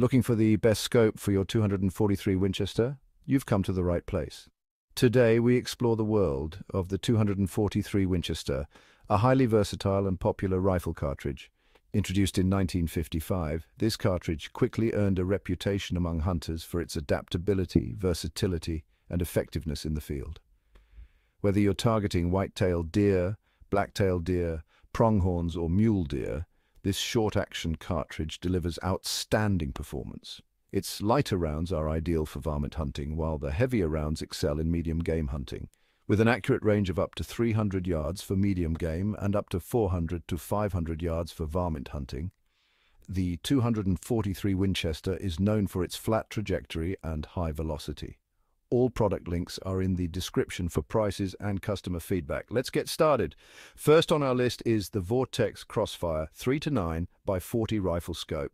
Looking for the best scope for your 243 Winchester? You've come to the right place. Today we explore the world of the 243 Winchester, a highly versatile and popular rifle cartridge. Introduced in 1955, this cartridge quickly earned a reputation among hunters for its adaptability, versatility, and effectiveness in the field. Whether you're targeting white-tailed deer, black-tailed deer, pronghorns or mule deer, this short-action cartridge delivers outstanding performance. Its lighter rounds are ideal for varmint hunting, while the heavier rounds excel in medium game hunting, with an accurate range of up to 300 yards for medium game and up to 400 to 500 yards for varmint hunting. The 243 Winchester is known for its flat trajectory and high velocity. All product links are in the description for prices and customer feedback. Let's get started. First on our list is the Vortex Crossfire 3 to 9 by 40 rifle scope.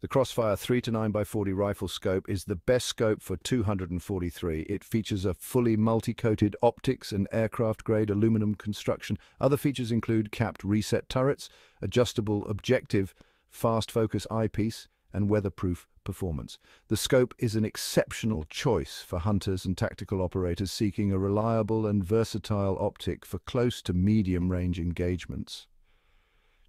The Crossfire 3 to 9 by 40 rifle scope is the best scope for 243. It features a fully multi-coated optics and aircraft-grade aluminum construction. Other features include capped reset turrets, adjustable objective, fast focus eyepiece, and weatherproof performance. The scope is an exceptional choice for hunters and tactical operators seeking a reliable and versatile optic for close to medium-range engagements.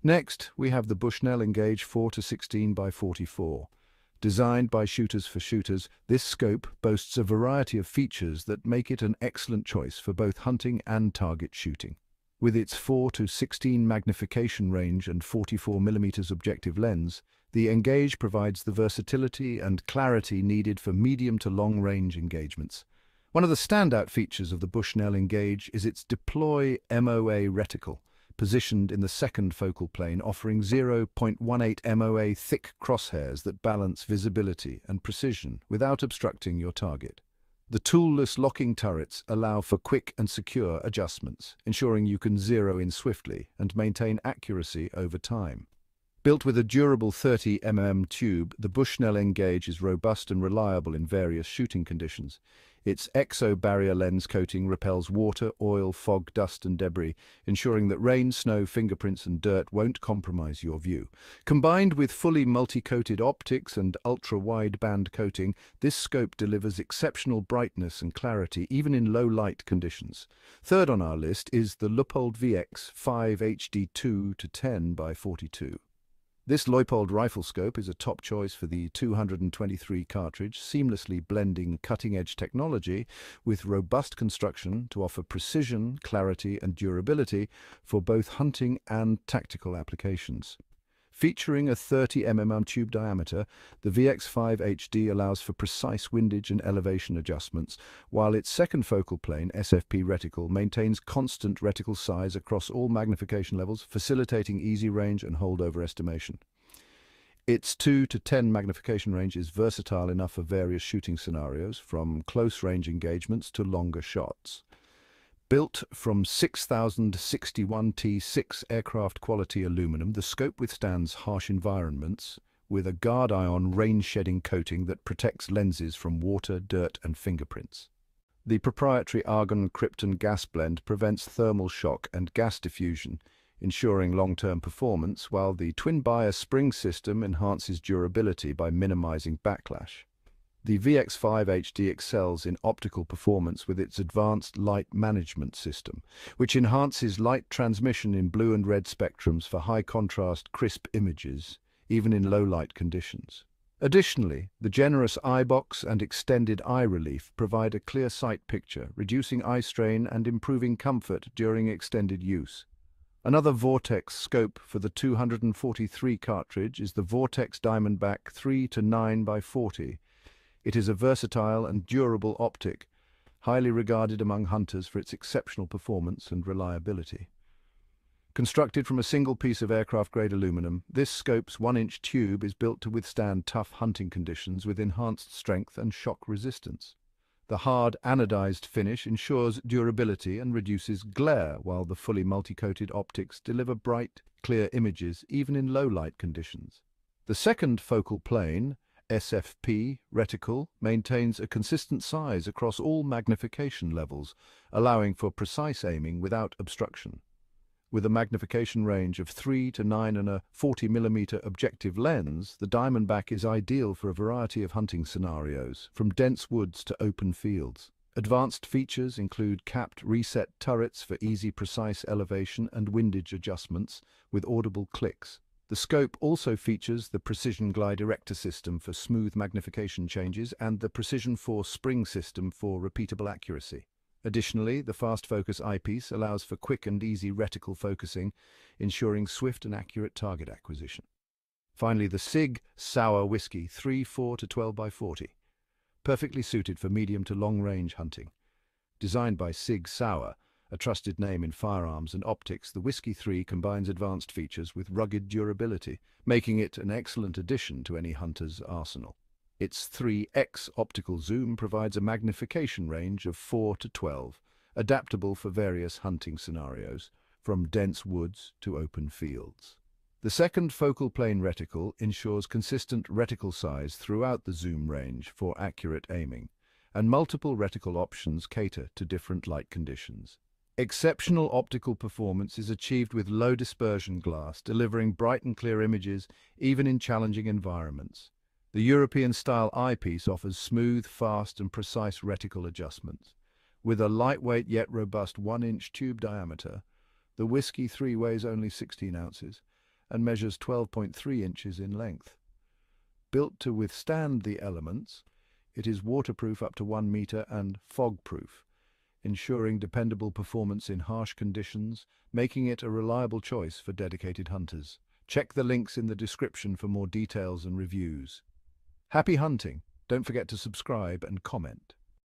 Next, we have the Bushnell Engage 4 to 16 by 44. Designed by Shooters for Shooters, this scope boasts a variety of features that make it an excellent choice for both hunting and target shooting. With its 4 to 16 magnification range and 44 mm objective lens, the Engage provides the versatility and clarity needed for medium to long-range engagements. One of the standout features of the Bushnell Engage is its Deploy MOA reticle, positioned in the second focal plane, offering 0.18 MOA thick crosshairs that balance visibility and precision without obstructing your target. The toolless locking turrets allow for quick and secure adjustments, ensuring you can zero in swiftly and maintain accuracy over time. Built with a durable 30mm tube, the Bushnell Engage is robust and reliable in various shooting conditions. Its exo barrier lens coating repels water, oil, fog, dust and debris, ensuring that rain, snow, fingerprints and dirt won't compromise your view. Combined with fully multi-coated optics and ultra-wideband coating, this scope delivers exceptional brightness and clarity even in low-light conditions. Third on our list is the Leupold VX 5 HD 2 to 10 by 42. This Leupold rifle scope is a top choice for the 223 cartridge, seamlessly blending cutting-edge technology with robust construction to offer precision, clarity and durability for both hunting and tactical applications. Featuring a 30 mm tube diameter, the VX5 HD allows for precise windage and elevation adjustments, while its second focal plane, SFP reticle, maintains constant reticle size across all magnification levels, facilitating easy range and holdover estimation. Its 2 to 10 magnification range is versatile enough for various shooting scenarios, from close-range engagements to longer shots. Built from 6061 T6 aircraft quality aluminum, the scope withstands harsh environments with a Guard-ion rain-shedding coating that protects lenses from water, dirt and fingerprints. The proprietary argon-krypton gas blend prevents thermal shock and gas diffusion, ensuring long-term performance, while the twin-bias spring system enhances durability by minimizing backlash. The VX5 HD excels in optical performance with its advanced light management system, which enhances light transmission in blue and red spectrums for high-contrast, crisp images, even in low-light conditions. Additionally, the generous eye box and extended eye relief provide a clear sight picture, reducing eye strain and improving comfort during extended use. Another Vortex scope for the 243 cartridge is the Vortex Diamondback 3 to 9 by 40 it is a versatile and durable optic, highly regarded among hunters for its exceptional performance and reliability. Constructed from a single piece of aircraft-grade aluminum, this scope's one-inch tube is built to withstand tough hunting conditions with enhanced strength and shock resistance. The hard anodized finish ensures durability and reduces glare, while the fully multi-coated optics deliver bright, clear images even in low-light conditions. The second focal plane, SFP reticle maintains a consistent size across all magnification levels, allowing for precise aiming without obstruction. With a magnification range of 3 to 9 and a 40mm objective lens, the Diamondback is ideal for a variety of hunting scenarios, from dense woods to open fields. Advanced features include capped reset turrets for easy precise elevation and windage adjustments with audible clicks. The scope also features the Precision Glide Erector system for smooth magnification changes and the Precision Force spring system for repeatable accuracy. Additionally, the fast focus eyepiece allows for quick and easy reticle focusing, ensuring swift and accurate target acquisition. Finally, the SIG Sauer Whiskey 3 4 to 12 by 40 perfectly suited for medium to long-range hunting. Designed by Sig Sauer, a trusted name in firearms and optics, the Whiskey 3 combines advanced features with rugged durability, making it an excellent addition to any hunter's arsenal. Its 3x optical zoom provides a magnification range of 4 to 12, adaptable for various hunting scenarios, from dense woods to open fields. The second focal plane reticle ensures consistent reticle size throughout the zoom range for accurate aiming, and multiple reticle options cater to different light conditions. Exceptional optical performance is achieved with low dispersion glass, delivering bright and clear images even in challenging environments. The European-style eyepiece offers smooth, fast and precise reticle adjustments. With a lightweight yet robust 1-inch tube diameter, the Whiskey 3 weighs only 16 ounces, and measures 12.3 inches in length. Built to withstand the elements, it is waterproof up to 1 meter and fog-proof, ensuring dependable performance in harsh conditions, making it a reliable choice for dedicated hunters. Check the links in the description for more details and reviews. Happy hunting! Don't forget to subscribe and comment.